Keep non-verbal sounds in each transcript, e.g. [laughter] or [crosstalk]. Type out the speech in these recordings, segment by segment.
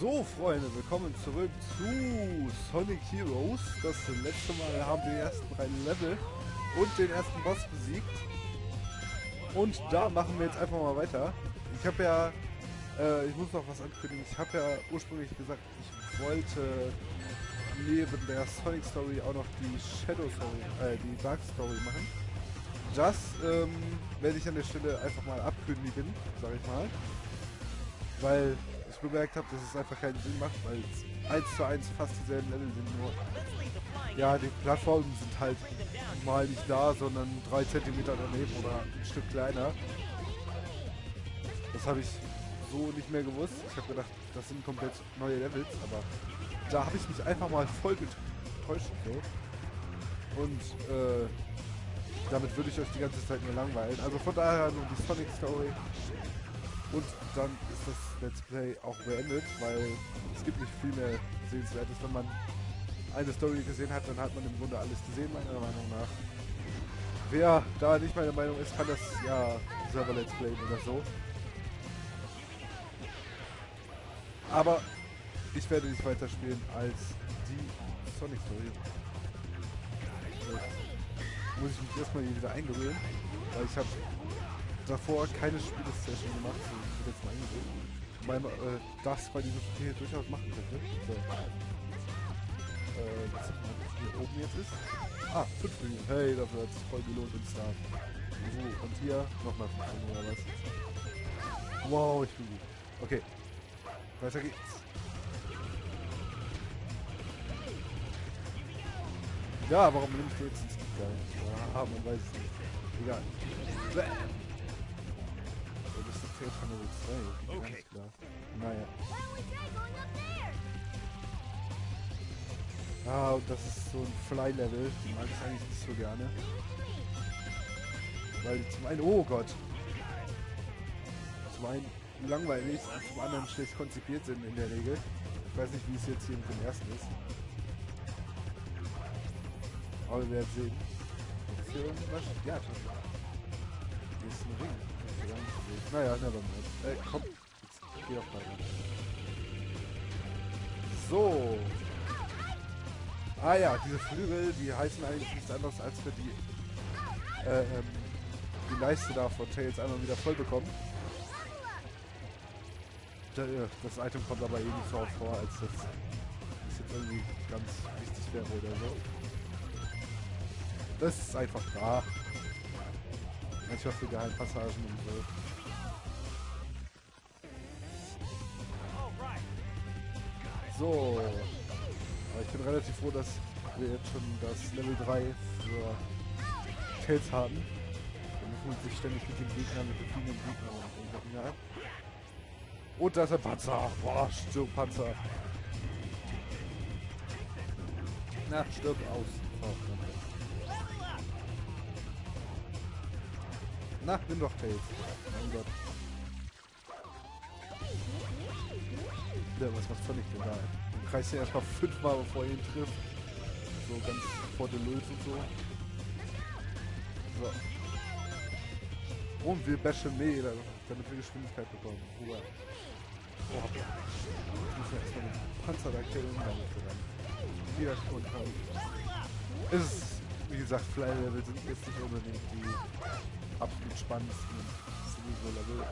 So, Freunde, willkommen zurück zu Sonic Heroes. Das letzte Mal haben wir die ersten drei Level und den ersten Boss besiegt. Und da machen wir jetzt einfach mal weiter. Ich habe ja, äh, ich muss noch was ankündigen. Ich habe ja ursprünglich gesagt, ich wollte neben der Sonic Story auch noch die Shadow Story, äh, die Dark Story machen. Das ähm, werde ich an der Stelle einfach mal abkündigen, sage ich mal. Weil bemerkt habe, dass es einfach keinen Sinn macht, weil es 1 zu 1 fast dieselben Level sind, nur ja, die Plattformen sind halt mal nicht da, sondern 3 cm daneben oder ein Stück kleiner. Das habe ich so nicht mehr gewusst. Ich habe gedacht, das sind komplett neue Levels, aber da habe ich mich einfach mal voll getäuscht. So. Und äh, damit würde ich euch die ganze Zeit nur langweilen. Also von daher nur die Sonic Story. Und dann ist das Let's Play auch beendet, weil es gibt nicht viel mehr Sehenswertes. Wenn man eine Story gesehen hat, dann hat man im Grunde alles gesehen, meiner Meinung nach. Wer da nicht meiner Meinung ist, kann das ja selber Let's Play oder so. Aber ich werde nicht weiterspielen als die Sonic Story. Muss ich mich erstmal hier wieder eingewöhnen, weil ich habe davor keine Spielesession gemacht, so ich jetzt mal eingewöhnt. Weil äh, das bei diesem Spiel durchaus machen könnte. So. Äh, was hier oben jetzt ist. Ah, 5 Millionen. Hey, dafür hat es voll gelohnt im Start. So, und hier nochmal 5 Millionen oder was? Wow, ich bin gut. Okay. Weiter geht's. Ja, warum nimmst du jetzt den Stick? Ja, man weiß es nicht. Egal. Ist von Level 2. Okay. Ganz klar. Naja. Ah, und das ist so ein Fly-Level. Den mag ich eigentlich nicht so gerne. Weil die zum einen, oh Gott. Zum einen langweilig und zum anderen schlecht konzipiert sind in der Regel. Ich weiß nicht, wie es jetzt hier mit dem ersten ist. Aber wir werden sehen. Ist hier irgendwas? Ja, schon. Hier ist ein Ring. Das. Naja, nevermind. Äh, komm. Jetzt geh doch weiter. So. Ah ja, diese Flügel, die heißen eigentlich nichts anderes, als wir die, äh, ähm, die Leiste da von Tails einmal wieder voll bekommen. Das Item kommt aber eh nicht so oft vor, als das jetzt irgendwie ganz wichtig wäre oder so. Das ist einfach da. Manchmal für Geheimpassagen und so. So. Aber ich bin relativ froh, dass wir jetzt schon das Level 3 für Tails haben. Müssen wir uns nicht ständig mit den Gegnern, mit den vielen Gegnern und ja. Und da ist ein Panzer. Boah, stirb Panzer. Na, stirb aus. Oh, Na, nimm doch Tails. Mein Gott. Ja, was macht völlig denn da? Du kreist ja erstmal fünfmal, bevor ihr ihn trifft. So ganz vor der Lös und so. So. Und wir bashen Mehl, damit wir Geschwindigkeit bekommen. Uah. Oh, ich muss ja erstmal den Panzer da killen, wir dann wieder schon haben. Ist, wie gesagt, Fly-Level sind jetzt nicht unbedingt die absolut spannendsten Level.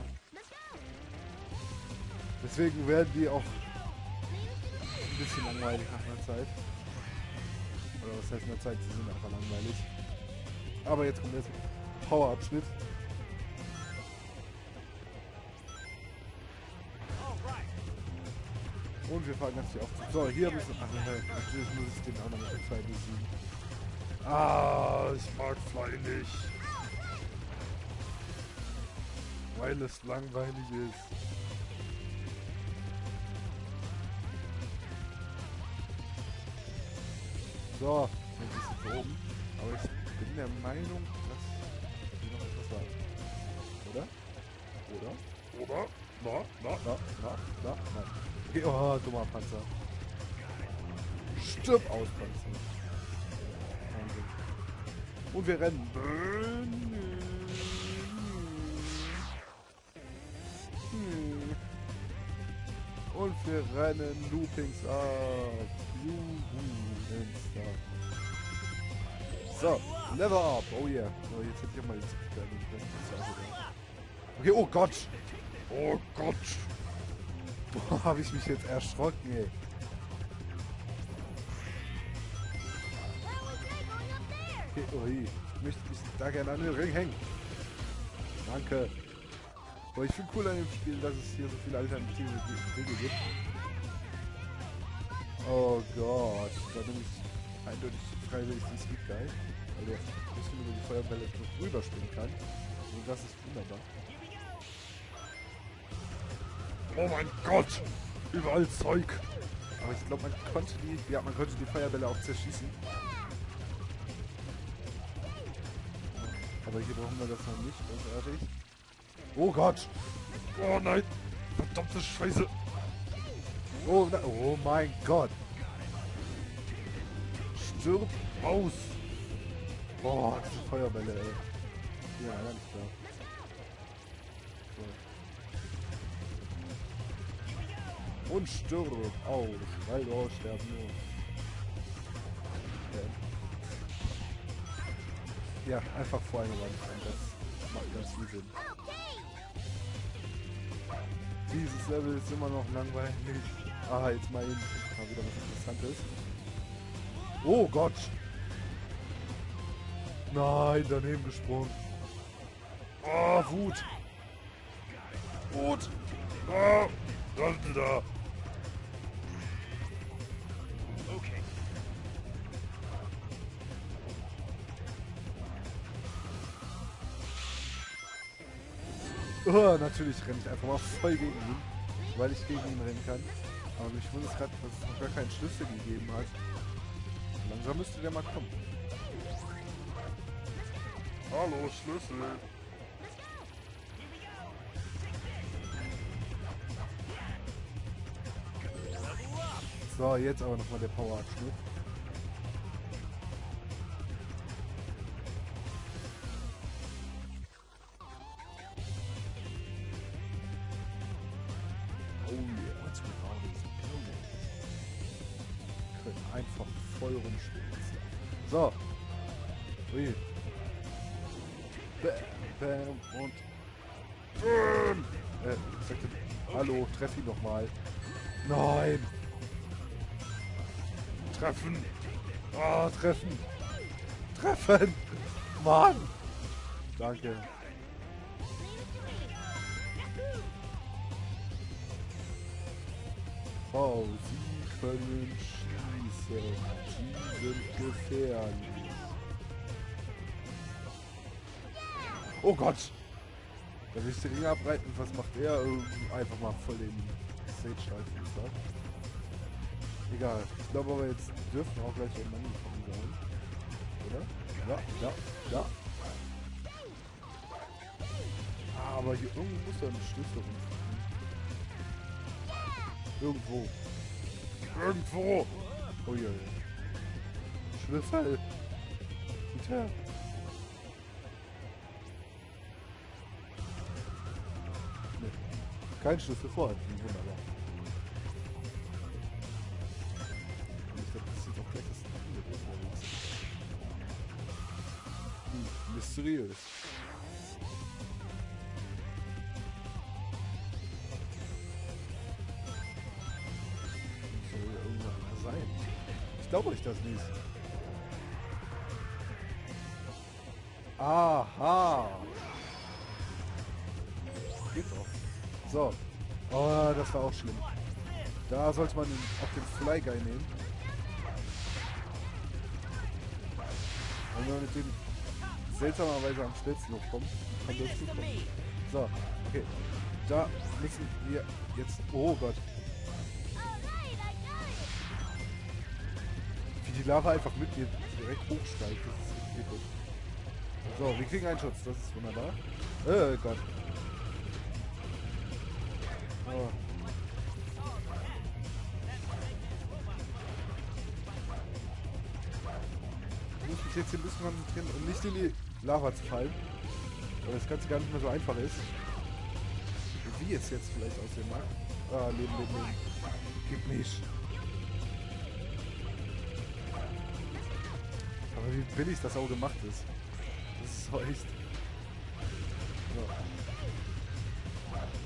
Deswegen werden die auch ein bisschen langweilig nach einer Zeit. Oder was heißt in der Zeit, sie sind einfach langweilig. Aber jetzt kommt jetzt Power-Abschnitt. Und wir fahren ganz hier auf. So, hier müssen. Ach, natürlich muss ich den auch noch mit Pfeil besiegen. Ah, ich mag Fly nicht. Weil es langweilig ist. So, jetzt ist es oben. Aber ich bin der Meinung, dass hier noch etwas ist. Oder? Oder? Oder? Na, na, na, na, na, na. Oh, dummer Panzer. Stirb aus, Panzer. Wahnsinn. Und wir rennen. Wir rennen Loopings ab. Juhu. So, Level up. Oh yeah. Oh, jetzt hätte ich mal jetzt Okay, oh Gott. Oh Gott. [laughs] Boah, habe ich mich jetzt erschrocken, ey. Okay, ui. Ich möchte mich da gerne an den Ring hängen. Danke. Aber ich finde cool an dem Spiel, dass es hier so viele alternative Wege gibt. Oh Gott, da bin ich eindeutig freiwillig den Speed Guy, weil der ein bisschen über die Feuerbälle noch rüberspringen kann. Und das ist wunderbar. Oh mein Gott! Überall Zeug! Aber ich glaube, man konnte die, ja, man konnte die Feuerbälle auch zerschießen. Aber hier brauchen wir das noch nicht, großartig. Oh Gott! Oh nein! Verdammte Scheiße! Oh, na, oh mein Gott! Stirb aus! Boah, diese Feuerbälle, ey. Ja, ganz klar. So. Und stirb aus, weil du aussterben musst. Okay. Ja, einfach vor Wand. Das macht ganz viel Sinn. Dieses Level ist immer noch langweilig. Ah, jetzt mal, eben mal wieder was Interessantes. Oh Gott! Nein, daneben gesprungen. Oh, Wut! Wut! Oh, da! Oh, natürlich renne ich einfach mal voll gegen ihn, weil ich gegen ihn rennen kann. Aber mich wundert gerade, dass es noch gar keinen Schlüssel gegeben hat. Langsam müsste der mal kommen. Hallo, Schlüssel. So, jetzt aber nochmal der Power-Abschnitt. So. Ui. Bam, bam und... Bam. Äh, hallo, treff ihn noch mal. Nein! Treffen! Oh, treffen! Treffen! Mann! Danke. Oh, sie können schießen. Sie sind gefährlich. Oh Gott! Da will ich den Ring abreiten. Was macht er? Einfach mal voll den Stage-Streifen. Egal. Ich glaube aber jetzt dürfen auch gleich ein Mann kommen sein. Oder? Ja, ja, ja. Ah, aber hier irgendwo muss da ein Schlüssel rumfliegen. Irgendwo. Irgendwo! Oh ja. Schlüssel. Bitte. Nee. Kein Schlüssel vorhanden. Wunderbar. Ich glaube, das sieht auch gleich das. Hm, mysteriös. Ich glaube euch das nicht. Aha. Geht doch. So. Oh, das war auch schlimm. Da sollte man auch den Fly Guy nehmen. Wenn man mit dem seltsamerweise am schnellsten hochkommt, kann das gut. So, okay. Da müssen wir jetzt... Oh Gott. Die Lava einfach mit mir direkt hochsteigt. Das ist. So, wir kriegen einen Schutz, das ist wunderbar. Äh, Gott. Oh. Ich muss mich jetzt hier ein bisschen konzentrieren, um nicht in die Lava zu fallen. Weil das Ganze gar nicht mehr so einfach ist. Wie es jetzt vielleicht aussehen mag. Ah, Leben, Leben, Leben. Gib nicht. Wie billig das auch gemacht ist. Das ist echt. So.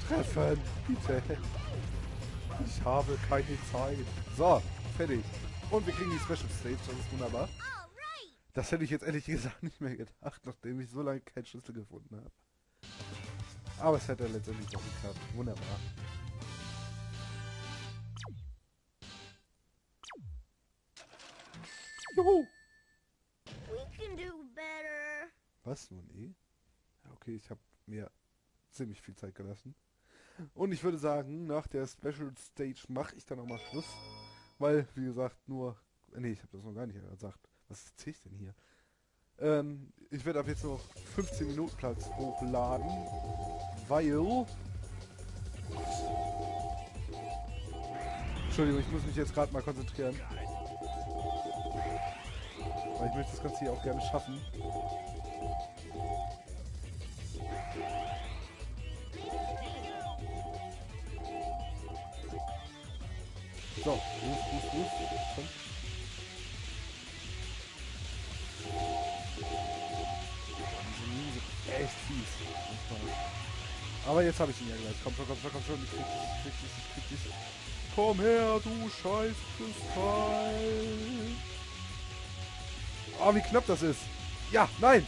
Treffen, bitte. Ich habe keine Zeit. So, fertig. Und wir kriegen die Special Stage, das ist wunderbar. Das hätte ich jetzt ehrlich gesagt nicht mehr gedacht, nachdem ich so lange keinen Schlüssel gefunden habe. Aber es hätte letztendlich auch geklappt. Wunderbar. Juhu! Was nun eh? Ja, okay, ich habe mir ziemlich viel Zeit gelassen. Und ich würde sagen, nach der Special Stage mache ich dann auch mal Schluss. Weil, wie gesagt, nur... Nee, ich habe das noch gar nicht gesagt. Was erzähle ich denn hier? Ähm, ich werde ab jetzt noch 15 Minuten Platz hochladen. Weil... Entschuldigung, ich muss mich jetzt gerade mal konzentrieren. Weil ich möchte das Ganze hier auch gerne schaffen. So, ruf, ruf, ruf. Komm. Echt fies. Aber jetzt habe ich ihn ja gleich. Komm schon, komm schon, komm. Ich krieg dich, ich krieg dich, ich krieg dich. Komm her, du scheiß Kristall. Oh, wie knapp das ist. Ja, nein.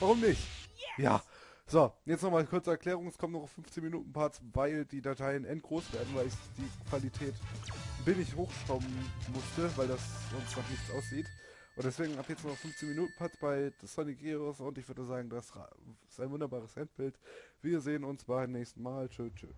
Warum nicht? Ja. So, jetzt nochmal kurze Erklärung. Es kommt noch auf 15 Minuten Parts, weil die Dateien endgroß werden, weil ich die Qualität billig hochschrauben musste, weil das sonst noch nichts aussieht. Und deswegen ab jetzt noch 15 Minuten Parts bei Sonic Heroes und ich würde sagen, das ist ein wunderbares Endbild. Wir sehen uns beim nächsten Mal. Tschö, tschö.